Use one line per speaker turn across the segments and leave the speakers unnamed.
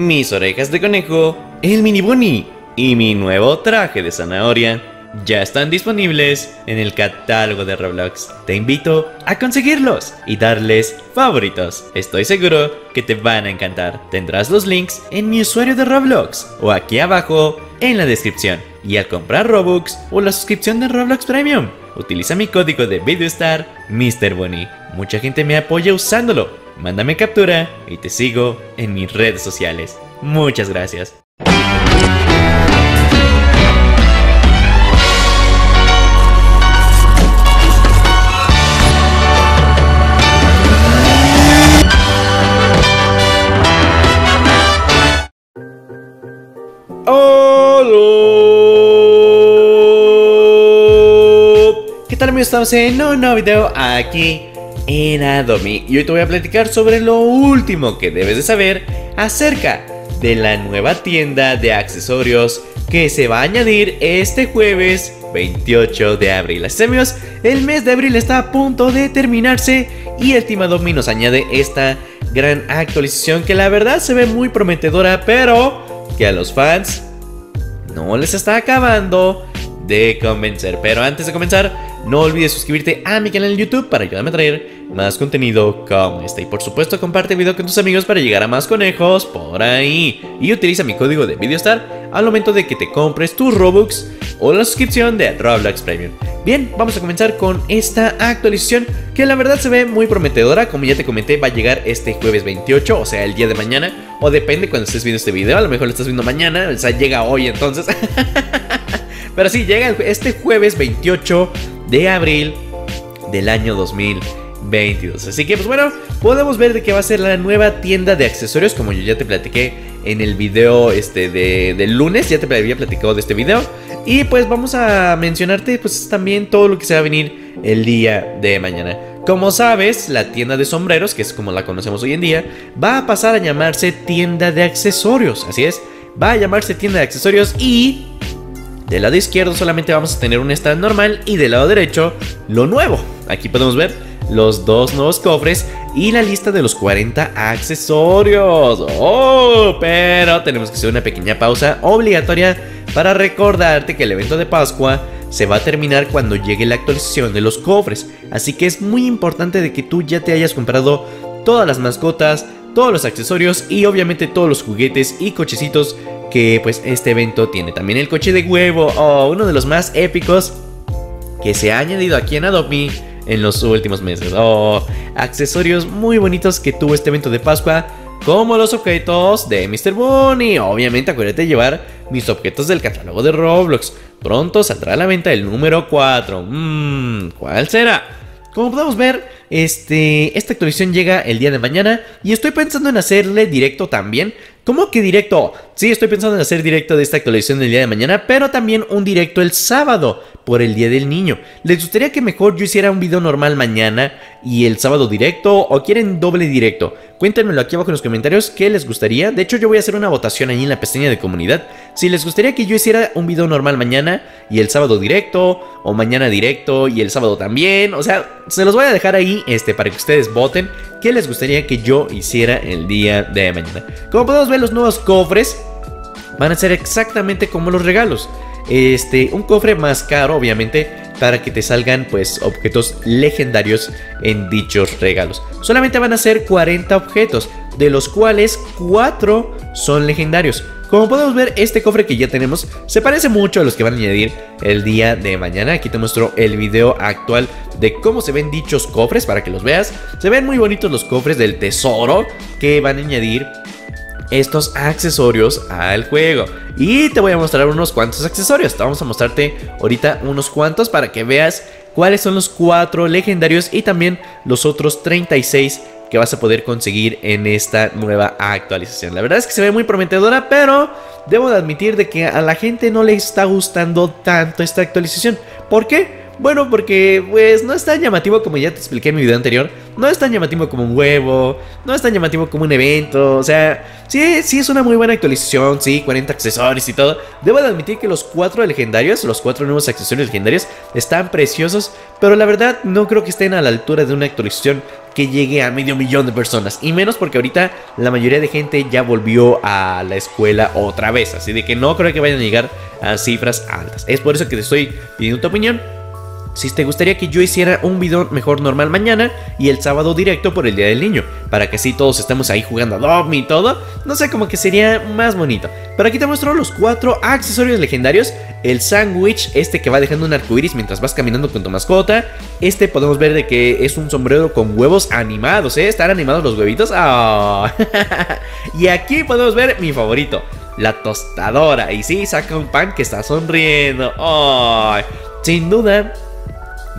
mis orejas de conejo, el mini bunny y mi nuevo traje de zanahoria ya están disponibles en el catálogo de Roblox. Te invito a conseguirlos y darles favoritos. Estoy seguro que te van a encantar. Tendrás los links en mi usuario de Roblox o aquí abajo en la descripción. Y al comprar Robux o la suscripción de Roblox Premium, utiliza mi código de VideoStar MrBunny. Mucha gente me apoya usándolo. Mándame captura y te sigo en mis redes sociales. Muchas gracias. ¿Qué tal amigos? Estamos en un nuevo video aquí en Adobe y hoy te voy a platicar sobre lo último que debes de saber acerca de la nueva tienda de accesorios que se va a añadir este jueves 28 de abril. Así amigos, el mes de abril está a punto de terminarse y el Team Adobe nos añade esta gran actualización que la verdad se ve muy prometedora, pero que a los fans no les está acabando de convencer. Pero antes de comenzar, no olvides suscribirte a mi canal en YouTube para ayudarme a traer más contenido como este. Y por supuesto, comparte el video con tus amigos para llegar a más conejos por ahí. Y utiliza mi código de VideoStar al momento de que te compres tus Robux o la suscripción de Roblox Premium. Bien, vamos a comenzar con esta actualización que la verdad se ve muy prometedora. Como ya te comenté, va a llegar este jueves 28, o sea, el día de mañana. O depende cuando estés viendo este video, a lo mejor lo estás viendo mañana, o sea, llega hoy entonces. Pero sí, llega este jueves 28 de abril del año 2022. Así que, pues bueno, podemos ver de qué va a ser la nueva tienda de accesorios, como yo ya te platiqué en el video este de, del lunes, ya te había platicado de este video. Y pues vamos a mencionarte pues también todo lo que se va a venir el día de mañana. Como sabes, la tienda de sombreros, que es como la conocemos hoy en día, va a pasar a llamarse tienda de accesorios. Así es, va a llamarse tienda de accesorios y del lado izquierdo solamente vamos a tener un stand normal y del lado derecho lo nuevo. Aquí podemos ver los dos nuevos cofres y la lista de los 40 accesorios. ¡Oh! Pero tenemos que hacer una pequeña pausa obligatoria para recordarte que el evento de Pascua se va a terminar cuando llegue la actualización de los cofres. Así que es muy importante de que tú ya te hayas comprado todas las mascotas, todos los accesorios y obviamente todos los juguetes y cochecitos que pues este evento tiene. También el coche de huevo, oh, uno de los más épicos que se ha añadido aquí en Adobe en los últimos meses. Oh, accesorios muy bonitos que tuvo este evento de Pascua, como los objetos de Mr. Bunny. Obviamente acuérdate de llevar mis objetos del catálogo de Roblox. Pronto saldrá a la venta el número 4. Mmm, ¿cuál será? Como podemos ver, este, esta actualización llega el día de mañana y estoy pensando en hacerle directo también. ¿Cómo que directo? Sí, estoy pensando en hacer directo de esta actualización el día de mañana, pero también un directo el sábado por el Día del Niño. ¿Les gustaría que mejor yo hiciera un video normal mañana y el sábado directo o quieren doble directo? Cuéntenmelo aquí abajo en los comentarios qué les gustaría. De hecho, yo voy a hacer una votación ahí en la pestaña de comunidad. Si les gustaría que yo hiciera un video normal mañana y el sábado directo, o mañana directo y el sábado también. O sea, se los voy a dejar ahí este, para que ustedes voten qué les gustaría que yo hiciera el día de mañana. Como podemos ver, los nuevos cofres van a ser exactamente como los regalos. Este, un cofre más caro, obviamente, para que te salgan pues objetos legendarios en dichos regalos. Solamente van a ser 40 objetos, de los cuales 4 son legendarios. Como podemos ver, este cofre que ya tenemos se parece mucho a los que van a añadir el día de mañana. Aquí te muestro el video actual de cómo se ven dichos cofres para que los veas. Se ven muy bonitos los cofres del tesoro que van a añadir estos accesorios al juego. Y te voy a mostrar unos cuantos accesorios. Vamos a mostrarte ahorita unos cuantos para que veas cuáles son los cuatro legendarios y también los otros 36 que vas a poder conseguir en esta nueva actualización. La verdad es que se ve muy prometedora, pero debo de admitir de que a la gente no le está gustando tanto esta actualización. ¿Por qué? Bueno, porque pues no es tan llamativo como ya te expliqué en mi video anterior. No es tan llamativo como un huevo, no es tan llamativo como un evento. O sea, sí, sí es una muy buena actualización, sí, 40 accesorios y todo. Debo de admitir que los cuatro legendarios, los cuatro nuevos accesorios legendarios, están preciosos. Pero la verdad no creo que estén a la altura de una actualización que llegue a medio millón de personas. Y menos porque ahorita la mayoría de gente ya volvió a la escuela otra vez. Así de que no creo que vayan a llegar a cifras altas. Es por eso que te estoy pidiendo tu opinión. Si te gustaría que yo hiciera un video mejor normal mañana y el sábado directo por el Día del Niño, para que así todos estemos ahí jugando a Dogme y todo, no sé, como que sería más bonito. Pero aquí te muestro los cuatro accesorios legendarios. El sándwich, este que va dejando un arco iris mientras vas caminando con tu mascota. Este podemos ver de que es un sombrero con huevos animados, ¿eh? Están animados los huevitos. Ah. y aquí podemos ver mi favorito, la tostadora. Y sí, saca un pan que está sonriendo. Sin duda,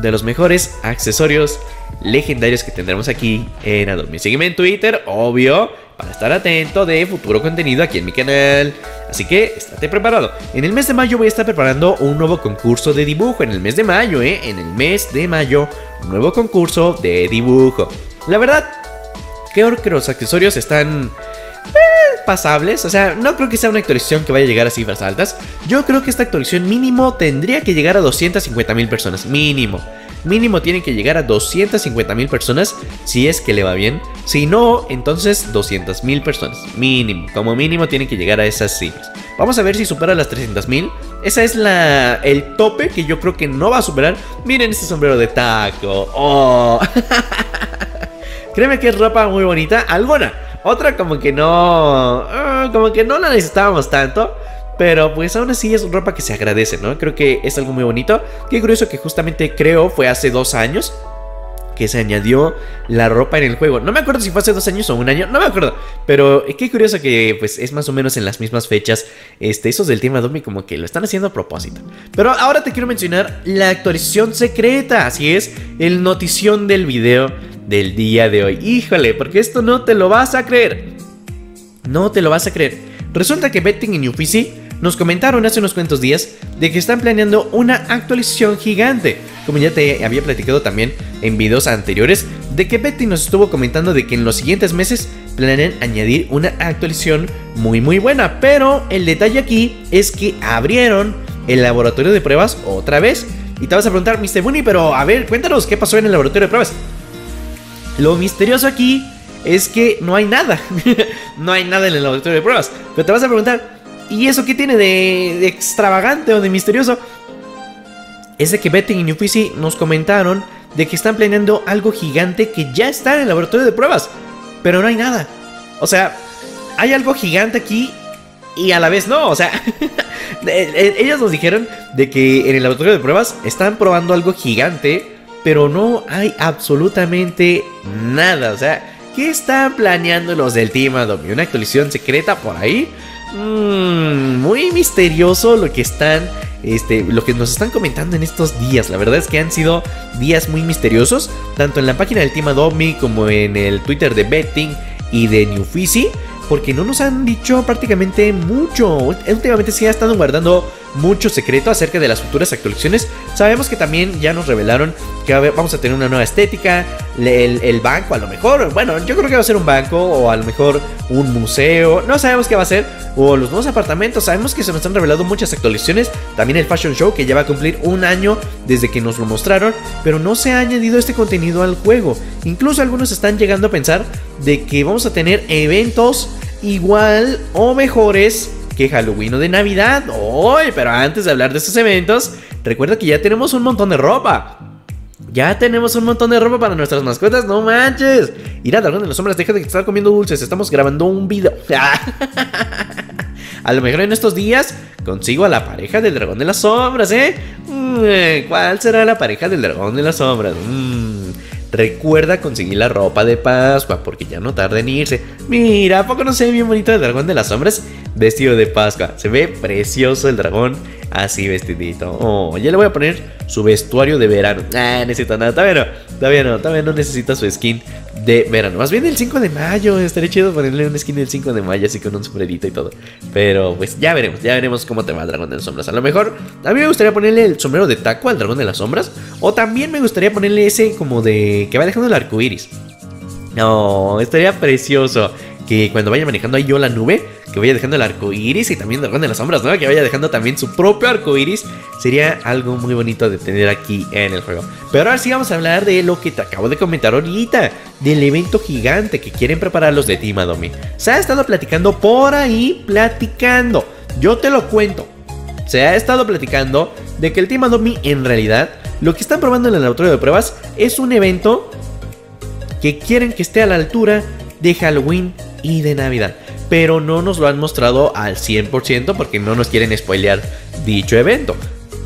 de los mejores accesorios legendarios que tendremos aquí en Adobe. Sígueme en Twitter, obvio, para estar atento de futuro contenido aquí en mi canal. Así que estate preparado. En el mes de mayo voy a estar preparando un nuevo concurso de dibujo. En el mes de mayo, ¿eh? En el mes de mayo, un nuevo concurso de dibujo. La verdad, creo que los accesorios están eh, pasables. O sea, no creo que sea una actualización que vaya a llegar a cifras altas. Yo creo que esta actualización mínimo tendría que llegar a 250 mil personas. Mínimo. Mínimo tiene que llegar a 250 mil personas si es que le va bien. Si no, entonces 200 mil personas. Mínimo. Como mínimo tiene que llegar a esas cifras. Vamos a ver si supera las 300 mil. Esa es la, el tope que yo creo que no va a superar. Miren este sombrero de taco. Oh. Créeme que es ropa muy bonita. Alguna. Otra como que no... Ah, como que no la necesitábamos tanto. Pero pues aún así es ropa que se agradece, ¿no? Creo que es algo muy bonito. Qué curioso que justamente creo fue hace dos años que se añadió la ropa en el juego. No me acuerdo si fue hace dos años o un año, no me acuerdo. Pero qué curioso que pues es más o menos en las mismas fechas. Este, esos del tema Domi como que lo están haciendo a propósito. Pero ahora te quiero mencionar la actualización secreta. Así es, el notición del video del día de hoy. Híjole, porque esto no te lo vas a creer. No te lo vas a creer. Resulta que Betting y Uffizi nos comentaron hace unos cuantos días de que están planeando una actualización gigante. Como ya te había platicado también en videos anteriores, de que Betty nos estuvo comentando de que en los siguientes meses planean añadir una actualización muy muy buena. Pero el detalle aquí es que abrieron el laboratorio de pruebas otra vez. Y te vas a preguntar, Mr. Bunny, pero a ver, cuéntanos qué pasó en el laboratorio de pruebas. Lo misterioso aquí es que no hay nada. no hay nada en el laboratorio de pruebas. Pero te vas a preguntar, ¿y eso qué tiene de, extravagante o de misterioso? Es de que Betting y Uffizi nos comentaron de que están planeando algo gigante que ya está en el laboratorio de pruebas. Pero no hay nada. O sea, hay algo gigante aquí y a la vez no. O sea, ellos nos dijeron de que en el laboratorio de pruebas están probando algo gigante pero no hay absolutamente nada. O sea, ¿qué están planeando los del Team Adobe? ¿Una actualización secreta por ahí? Mm, muy misterioso lo que están. Este, lo que nos están comentando en estos días. La verdad es que han sido días muy misteriosos. Tanto en la página del Team Adobe como en el Twitter de Betting y de Newfisi. Porque no nos han dicho prácticamente mucho. Últimamente sí ha estado guardando mucho secreto acerca de las futuras actualizaciones. Sabemos que también ya nos revelaron que vamos a tener una nueva estética, el, banco a lo mejor, bueno, yo creo que va a ser un banco o a lo mejor un museo, no sabemos qué va a ser, o los nuevos apartamentos, sabemos que se nos han revelado muchas actualizaciones, también el Fashion Show que ya va a cumplir un año desde que nos lo mostraron, pero no se ha añadido este contenido al juego. Incluso algunos están llegando a pensar de que vamos a tener eventos igual o mejores que Halloween o de Navidad. Hoy, pero antes de hablar de estos eventos, recuerda que ya tenemos un montón de ropa. Ya tenemos un montón de ropa para nuestras mascotas, no manches. Ir Dragón de las Sombras, deja de estar comiendo dulces, estamos grabando un video. a lo mejor en estos días consigo a la pareja del Dragón de las Sombras, ¿eh? Mm, ¿Cuál será la pareja del Dragón de las Sombras? Mm, recuerda conseguir la ropa de Pascua porque ya no tarda en irse. Mira, ¿a poco no se ve bien bonito el Dragón de las Sombras? Vestido de Pascua. Se ve precioso el dragón así vestidito. Oh, ya le voy a poner su vestuario de verano. Ah, necesita nada. Todavía no, todavía no, todavía no necesita su skin de verano. Más bien el 5 de mayo. Estaría chido ponerle un skin del 5 de mayo, así con un sombrerito y todo. Pero pues ya veremos, ya veremos cómo te va el dragón de las sombras. A lo mejor a mí me gustaría ponerle el sombrero de taco al dragón de las sombras. O también me gustaría ponerle ese como de que va dejando el arco iris. No, estaría precioso que cuando vaya manejando ahí yo la nube, que vaya dejando el arco iris y también dragón de las sombras, ¿no? Que vaya dejando también su propio arco iris. Sería algo muy bonito de tener aquí en el juego. Pero ahora sí vamos a hablar de lo que te acabo de comentar ahorita, del evento gigante que quieren preparar los de Team Adomi. Se ha estado platicando por ahí, platicando. Yo te lo cuento. Se ha estado platicando de que el Team Adomi en realidad lo que están probando en el laboratorio de pruebas es un evento que quieren que esté a la altura de Halloween y de Navidad. Pero no nos lo han mostrado al 100% porque no nos quieren spoilear dicho evento.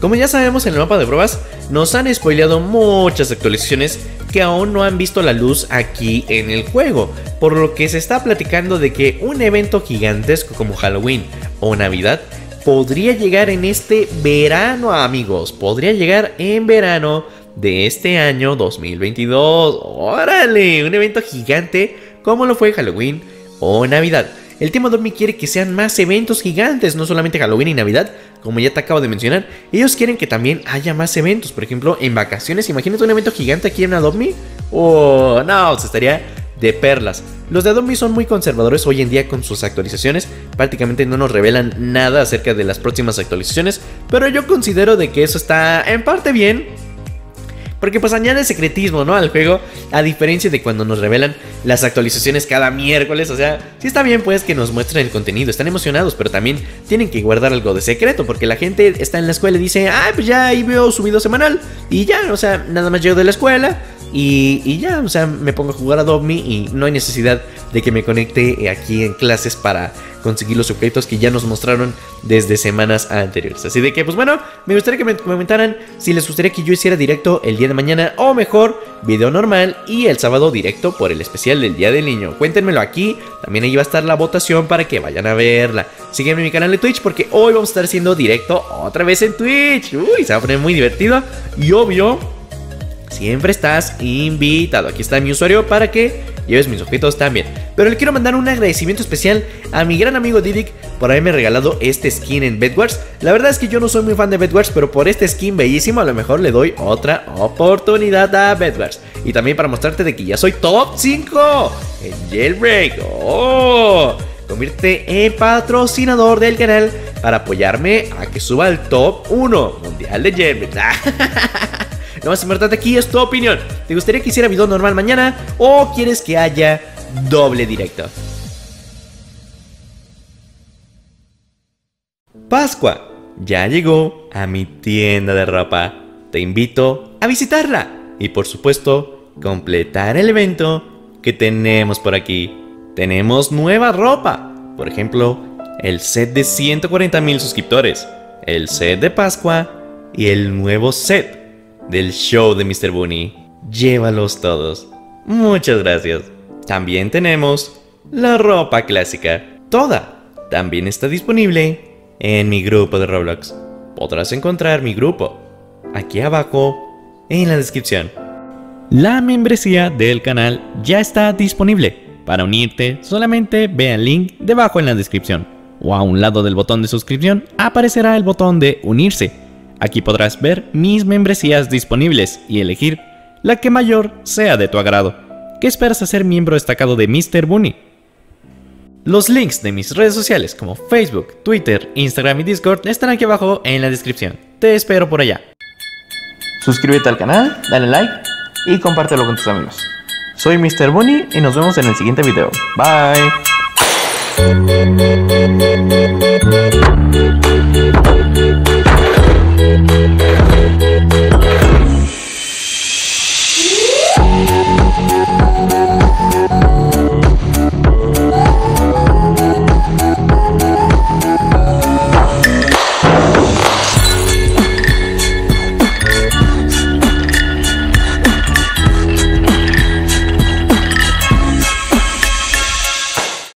Como ya sabemos en el mapa de pruebas, nos han spoileado muchas actualizaciones que aún no han visto la luz aquí en el juego, por lo que se está platicando de que un evento gigantesco como Halloween o Navidad podría llegar en este verano, amigos, podría llegar en verano de este año 2022. ¡Órale! Un evento gigante como lo fue Halloween o Navidad. El tema Dormi quiere que sean más eventos gigantes, no solamente Halloween y Navidad, como ya te acabo de mencionar. Ellos quieren que también haya más eventos, por ejemplo, en vacaciones. Imagínate un evento gigante aquí en Adobe. Oh, no, se estaría de perlas. Los de Adobe son muy conservadores hoy en día con sus actualizaciones, prácticamente no nos revelan nada acerca de las próximas actualizaciones, pero yo considero de que eso está en parte bien, porque pues añade secretismo, ¿no? Al juego, a diferencia de cuando nos revelan las actualizaciones cada miércoles. O sea, sí está bien pues que nos muestren el contenido, están emocionados, pero también tienen que guardar algo de secreto, porque la gente está en la escuela y dice, ah, pues ya ahí veo subido semanal. Y ya, o sea, nada más llego de la escuela, y, ya, o sea, me pongo a jugar a Adobe y no hay necesidad de que me conecte aquí en clases para conseguir los objetos que ya nos mostraron desde semanas anteriores. Así de que, pues bueno, me gustaría que me comentaran si les gustaría que yo hiciera directo el día de mañana o mejor, video normal y el sábado directo por el especial del Día del Niño. Cuéntenmelo aquí, también ahí va a estar la votación para que vayan a verla. Sígueme en mi canal de Twitch porque hoy vamos a estar haciendo directo otra vez en Twitch. Uy, se va a poner muy divertido y obvio siempre estás invitado. Aquí está mi usuario para que lleves mis objetos también. Pero le quiero mandar un agradecimiento especial a mi gran amigo Didic por haberme regalado este skin en Bedwars. La verdad es que yo no soy muy fan de Bedwars, pero por este skin bellísimo a lo mejor le doy otra oportunidad a Bedwars. Y también para mostrarte de que ya soy top 5 en Jailbreak. ¡Oh! Convierte en patrocinador del canal para apoyarme a que suba al top 1 mundial de Jailbreak. Lo más importante aquí es tu opinión. ¿Te gustaría que hiciera video normal mañana o quieres que haya doble directo? Pascua ya llegó a mi tienda de ropa. Te invito a visitarla y por supuesto completar el evento que tenemos por aquí. Tenemos nueva ropa. Por ejemplo, el set de 140 mil suscriptores, el set de Pascua y el nuevo set del show de Mr. Bunny. Llévalos todos. Muchas gracias. También tenemos la ropa clásica. Toda. También está disponible en mi grupo de Roblox. Podrás encontrar mi grupo aquí abajo en la descripción. La membresía del canal ya está disponible. Para unirte, solamente ve el link debajo en la descripción. O a un lado del botón de suscripción aparecerá el botón de unirse Aquí podrás ver mis membresías disponibles y elegir la que mayor sea de tu agrado. ¿Qué esperas a ser miembro destacado de Mr. Bunny? Los links de mis redes sociales como Facebook, Twitter, Instagram y Discord están aquí abajo en la descripción. Te espero por allá. Suscríbete al canal, dale like y compártelo con tus amigos. Soy Mr. Bunny y nos vemos en el siguiente video. Bye.